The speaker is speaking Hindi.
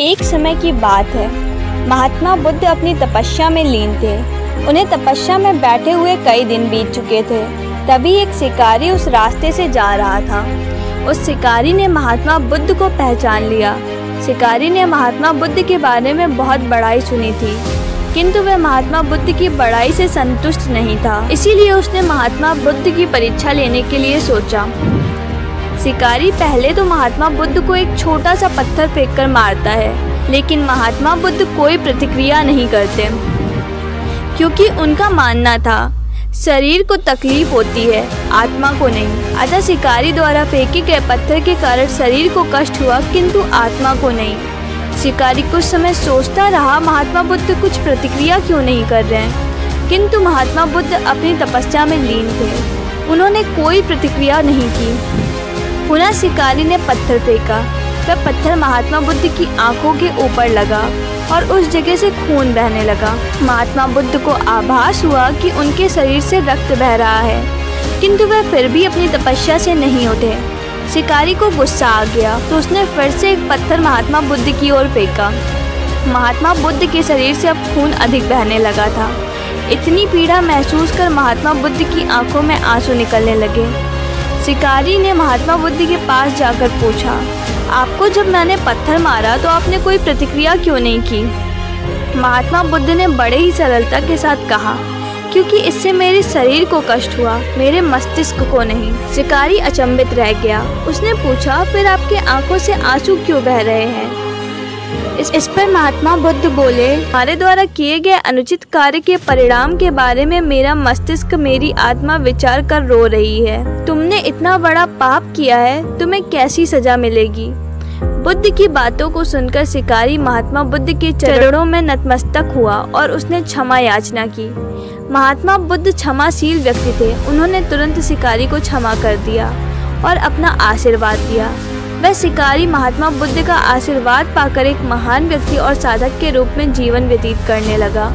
एक समय की बात है। महात्मा बुद्ध अपनी तपस्या में लीन थे। उन्हें तपस्या में बैठे हुए कई दिन बीत चुके थे। तभी एक शिकारी उस रास्ते से जा रहा था। उस शिकारी ने महात्मा बुद्ध को पहचान लिया। शिकारी ने महात्मा बुद्ध के बारे में बहुत बड़ाई सुनी थी। किंतु वह महात्मा बुद्ध की बड़ाई से संतुष्ट नहीं था। इसीलिए उसने महात्मा बुद्ध की परीक्षा लेने के लिए सोचा। शिकारी पहले तो महात्मा बुद्ध को एक छोटा सा पत्थर फेंककर मारता है, लेकिन महात्मा बुद्ध कोई प्रतिक्रिया नहीं करते। क्योंकि उनका मानना था, शरीर को तकलीफ़ होती है, आत्मा को नहीं। अतः शिकारी द्वारा फेंके गए पत्थर के कारण शरीर को कष्ट हुआ, किंतु आत्मा को नहीं। शिकारी कुछ समय सोचता रहा, महात्मा बुद्ध कुछ प्रतिक्रिया क्यों नहीं कर रहे हैं? किंतु महात्मा बुद्ध अपनी तपस्या में लीन थे। उन्होंने कोई प्रतिक्रिया नहीं की। पुनः शिकारी ने पत्थर फेंका। वह पत्थर महात्मा बुद्ध की आँखों के ऊपर लगा और उस जगह से खून बहने लगा। महात्मा बुद्ध को आभास हुआ कि उनके शरीर से रक्त बह रहा है, किंतु वह फिर भी अपनी तपस्या से नहीं उठे। शिकारी को गुस्सा आ गया तो उसने फिर से एक पत्थर महात्मा बुद्ध की ओर फेंका। महात्मा बुद्ध के शरीर से अब खून अधिक बहने लगा था। इतनी पीड़ा महसूस कर महात्मा बुद्ध की आँखों में आँसू निकलने लगे। शिकारी ने महात्मा बुद्ध के पास जाकर पूछा, आपको जब मैंने पत्थर मारा तो आपने कोई प्रतिक्रिया क्यों नहीं की? महात्मा बुद्ध ने बड़े ही सरलता के साथ कहा, क्योंकि इससे मेरे शरीर को कष्ट हुआ, मेरे मस्तिष्क को नहीं। शिकारी अचंभित रह गया। उसने पूछा, फिर आपके आँखों से आँसू क्यों बह रहे हैं? इस, इस पर महात्मा बुद्ध बोले हमारे द्वारा किए गए अनुचित कार्य के परिणाम के बारे में मेरा मस्तिष्क मेरी आत्मा विचार कर रो रही है। तुमने इतना बड़ा पाप किया है तुम्हें कैसी सजा मिलेगी? बुद्ध की बातों को सुनकर शिकारी महात्मा बुद्ध के चरणों में नतमस्तक हुआ और उसने क्षमा याचना की। महात्मा बुद्ध क्षमाशील व्यक्ति थे। उन्होंने तुरंत शिकारी को क्षमा कर दिया और अपना आशीर्वाद दिया। वह शिकारी महात्मा बुद्ध का आशीर्वाद पाकर एक महान व्यक्ति और साधक के रूप में जीवन व्यतीत करने लगा।